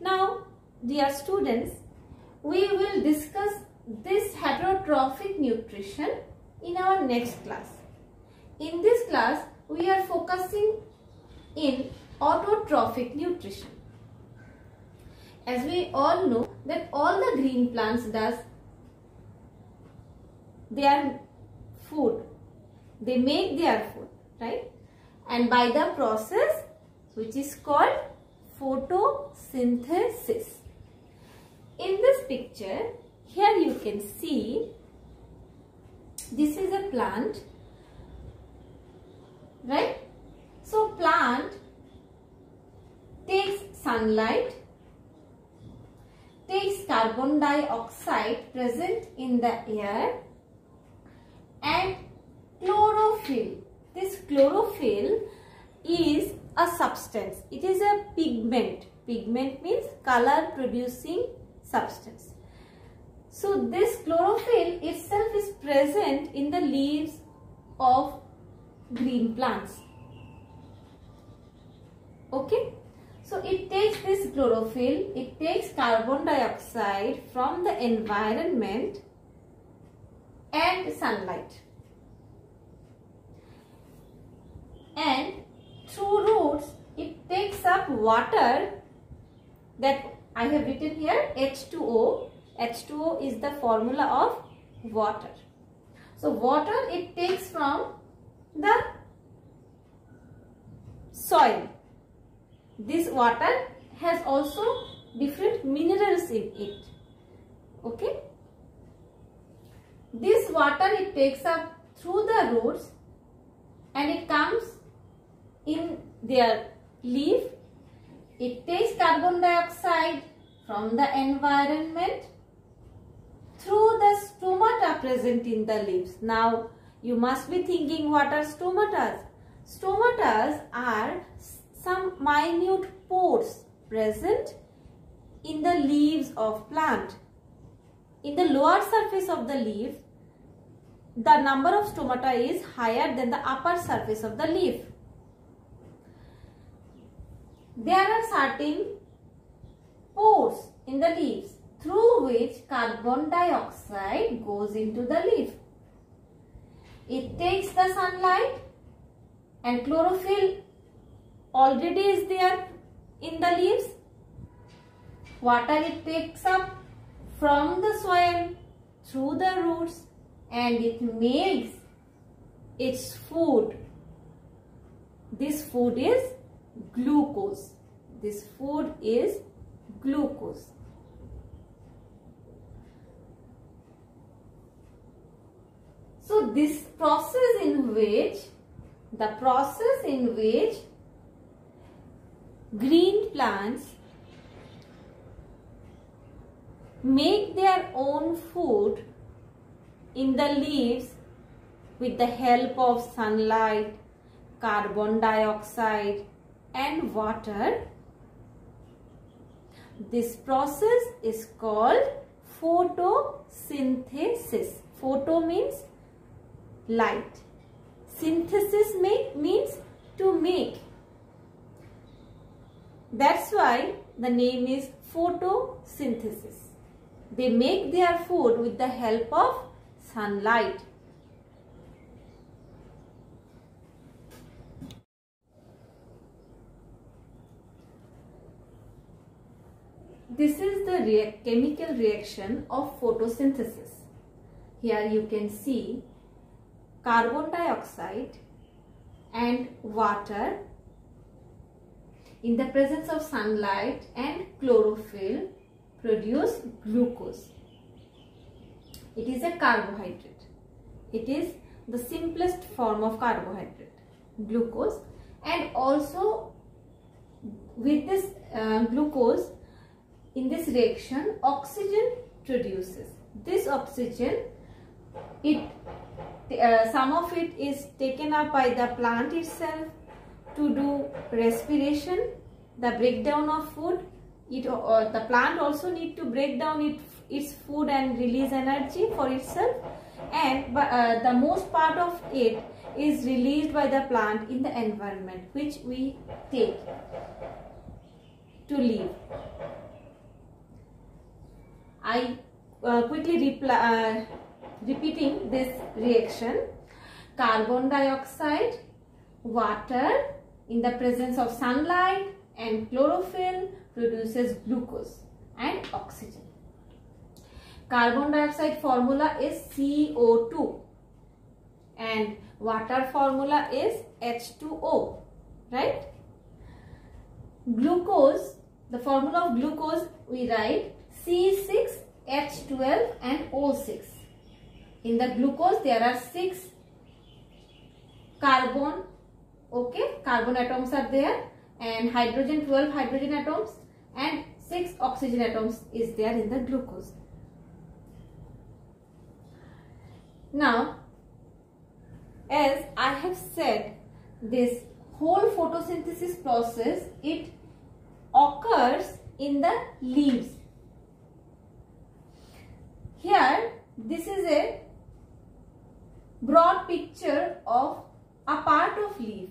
Now, dear students, we will discuss this heterotrophic nutrition in our next class. In this class, we are focusing in autotrophic nutrition. As we all know that all the green plants does their food. They make their food, right? And by the process which is called photosynthesis. In this picture, here you can see this is a plant, right? So plant takes sunlight, takes carbon dioxide present in the air and chlorophyll. This chlorophyll is a substance. It is a pigment. Pigment means color producing substance. So this chlorophyll itself is present in the leaves of green plants. Okay. So it takes this chlorophyll, it takes carbon dioxide from the environment and sunlight. And through roots, it takes water that I have written here H2O. H2O is the formula of water. So water it takes from the soil. This water has also different minerals in it. Okay. This water it takes up through the roots and it comes in their leaf. It takes carbon dioxide from the environment through the stomata present in the leaves. Now you must be thinking what are stomatas? Stomatas are some minute pores present in the leaves of plant. In the lower surface of the leaf, the number of stomata is higher than the upper surface of the leaf. There are certain pores in the leaves through which carbon dioxide goes into the leaf. It takes the sunlight and chlorophyll already is there in the leaves. Water it takes up from the soil through the roots and it makes its food. This food is glucose. This food is glucose. So this process in which the process in which green plants make their own food in the leaves with the help of sunlight, carbon dioxide and water. This process is called photosynthesis. Photo means light. Synthesis make, means to make. That's why the name is photosynthesis. They make their food with the help of sunlight. This is the rea chemical reaction of photosynthesis. Here you can see carbon dioxide and water in the presence of sunlight and chlorophyll produce glucose. It is a carbohydrate. It is the simplest form of carbohydrate, glucose and also with this uh, glucose in this reaction oxygen produces. This oxygen it uh, some of it is taken up by the plant itself to do respiration, the breakdown of food. It uh, the plant also need to break down it, its food and release energy for itself and uh, the most part of it is released by the plant in the environment which we take to live. I uh, quickly uh, repeating this reaction. Carbon dioxide, water in the presence of sunlight and chlorophyll produces glucose and oxygen. Carbon dioxide formula is CO2 and water formula is H2O, right? Glucose, the formula of glucose we write C6H12 and O6. In the glucose there are 6 carbon, okay, carbon atoms are there and hydrogen 12 hydrogen atoms and 6 oxygen atoms is there in the glucose. Now, as I have said, this whole photosynthesis process, it occurs in the leaves. Here, this is a broad picture of a part of leaf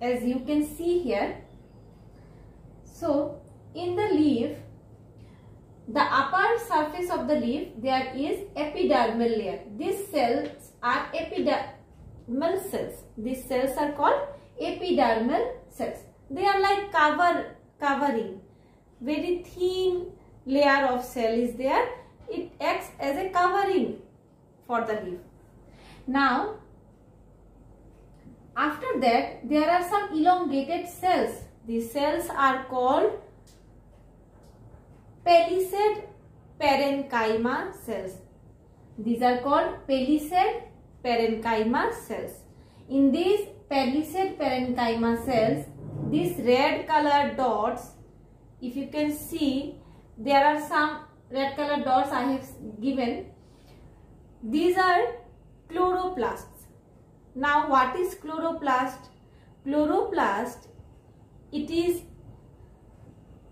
as you can see here. So, in the leaf, the upper surface of the leaf, there is epidermal layer. These cells are epidermal cells. These cells are called epidermal cells. They are like cover covering. Very thin layer of cell is there. It acts as a covering for the leaf. Now, after that, there are some elongated cells. These cells are called palisade parenchyma cells. These are called palisade parenchyma cells. In these palisade parenchyma cells, these red colored dots, if you can see, there are some red colored dots I have given. These are chloroplasts. Now what is chloroplast? Chloroplast, it is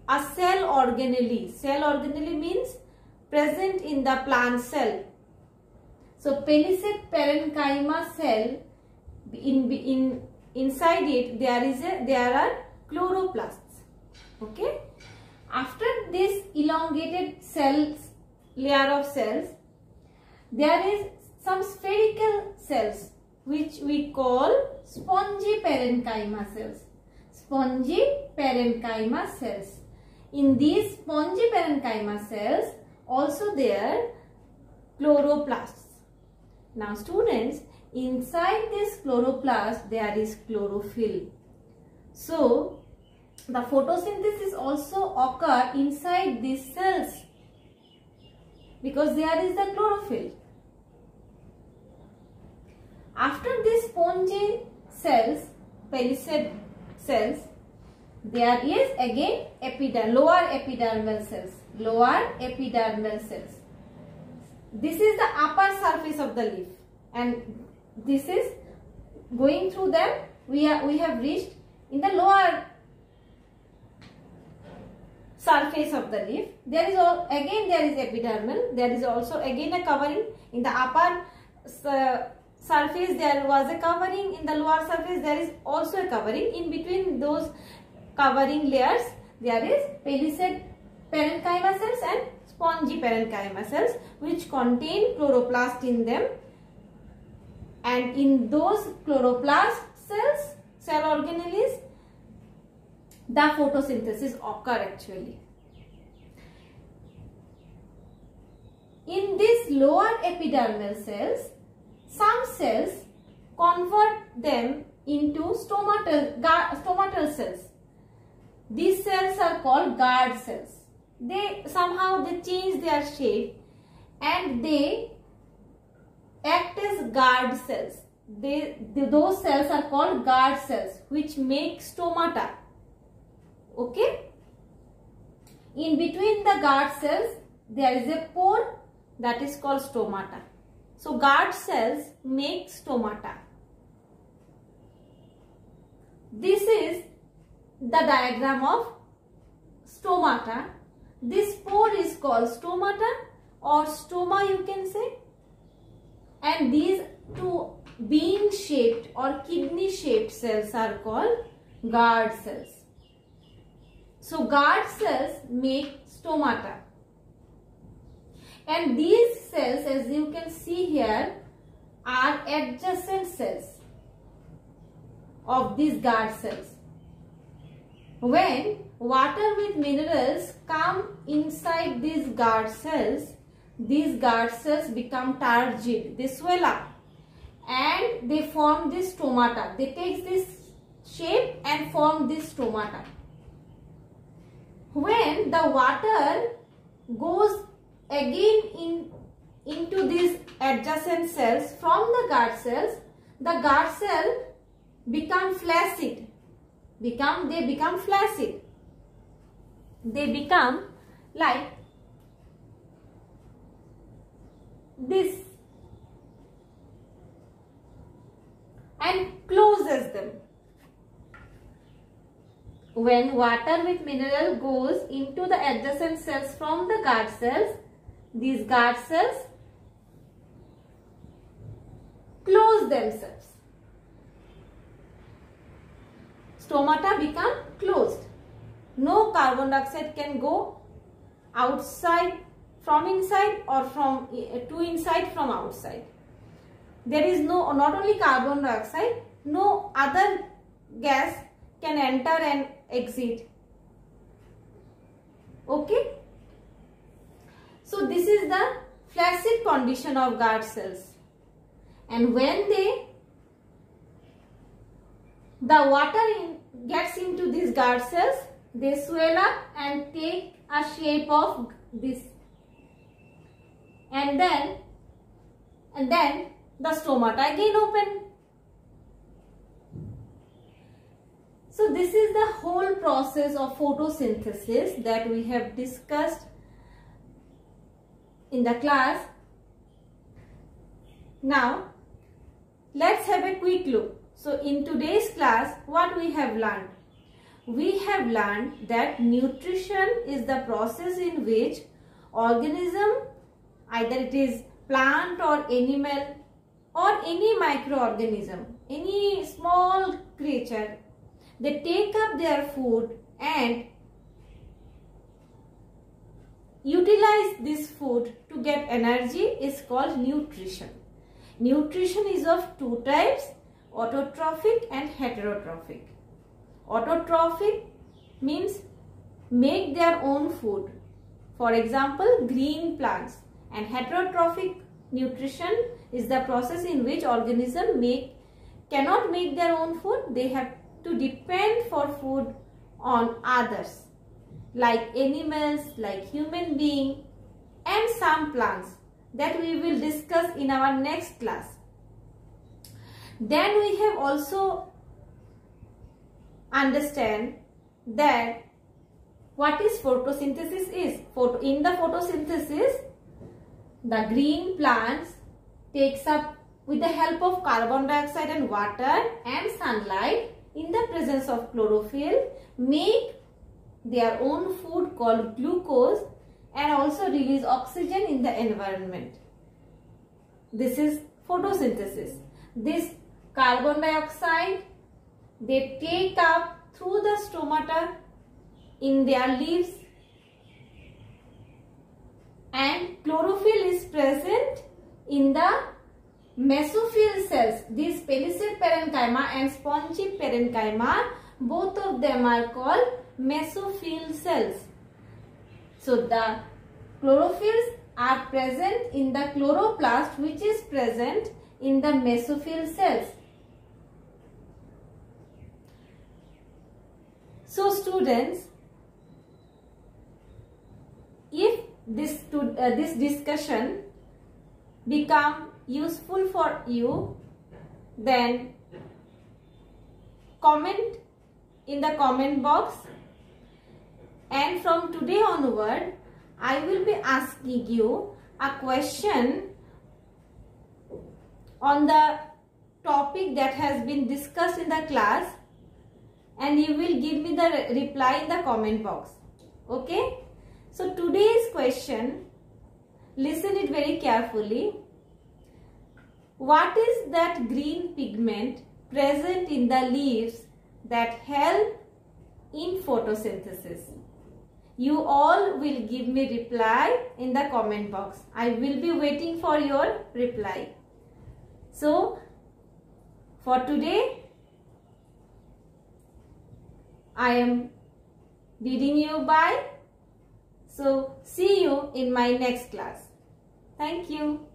a cell organelle. Cell organelle means present in the plant cell. So palisade parenchyma cell, in, in, inside it there is a, there are chloroplasts. Okay. After this elongated cells, layer of cells, there is some spherical cells which we call spongy parenchyma cells. Spongy parenchyma cells. In these spongy parenchyma cells also there chloroplasts. Now students, inside this chloroplast there is chlorophyll. So, the photosynthesis also occur inside these cells because there is the chlorophyll. After these spongy cells, palisade cells, there is again epidermal, lower epidermal cells, lower epidermal cells. This is the upper surface of the leaf and this is going through them we, are, we have reached in the lower surface of the leaf. There is all, again there is epidermal, there is also again a covering. In the upper uh, surface there was a covering. In the lower surface there is also a covering. In between those covering layers there is palisade parenchyma cells and spongy parenchyma cells which contain chloroplast in them. And in those chloroplast cells cell organelles the photosynthesis occur actually in these lower epidermal cells some cells convert them into stomatal, stomatal cells. These cells are called guard cells. They somehow they change their shape and they act as guard cells. They, they, those cells are called guard cells which make stomata. Okay. In between the guard cells there is a pore that is called stomata. So guard cells make stomata. This is the diagram of stomata. This pore is called stomata or stoma you can say. And these two bean shaped or kidney shaped cells are called guard cells. So guard cells make stomata. and these cells as you can see here are adjacent cells of these guard cells. When water with minerals come inside these guard cells, these guard cells become turgid, they swell up and they form this stomata. They take this shape and form this stomata. When the water goes again in into these adjacent cells from the guard cells, the guard cell become flaccid. Become they become flaccid. They become like this and closes them. When water with mineral goes into the adjacent cells from the guard cells, these guard cells close themselves. Stomata become closed. No carbon dioxide can go outside from inside or from eh, to inside from outside there is no not only carbon dioxide no other gas can enter and exit. Okay? So this is the flaccid condition of guard cells. And when they the water in, gets into these guard cells they swell up and take a shape of this. And then and then the stomata again open. So this is the whole process of photosynthesis that we have discussed in the class. Now let's have a quick look. So in today's class what we have learned? We have learned that nutrition is the process in which organism either it is plant or animal or any microorganism, any small creature, they take up their food and utilize this food to get energy is called nutrition. Nutrition is of two types, autotrophic and heterotrophic. Autotrophic means make their own food. For example, green plants and heterotrophic nutrition is the process in which organism make cannot make their own food they have to depend for food on others like animals like human being and some plants that we will discuss in our next class. Then we have also understand that what is photosynthesis is. In the photosynthesis the green plants takes up with the help of carbon dioxide and water and sunlight in the presence of chlorophyll make their own food called glucose and also release oxygen in the environment. This is photosynthesis. This carbon dioxide they take up through the stomata in their leaves and chlorophyll is present in the mesophyll cells. These palisade parenchyma and spongy parenchyma, both of them are called mesophyll cells. So the chlorophylls are present in the chloroplast which is present in the mesophyll cells. So students, if this uh, this discussion become useful for you then comment in the comment box. And from today onward I will be asking you a question on the topic that has been discussed in the class and you will give me the reply in the comment box. Okay? So today's question, listen it very carefully. What is that green pigment present in the leaves that help in photosynthesis? you all will give me reply in the comment box. I will be waiting for your reply. So, for today, I am bidding you bye. So, see you in my next class. Thank you.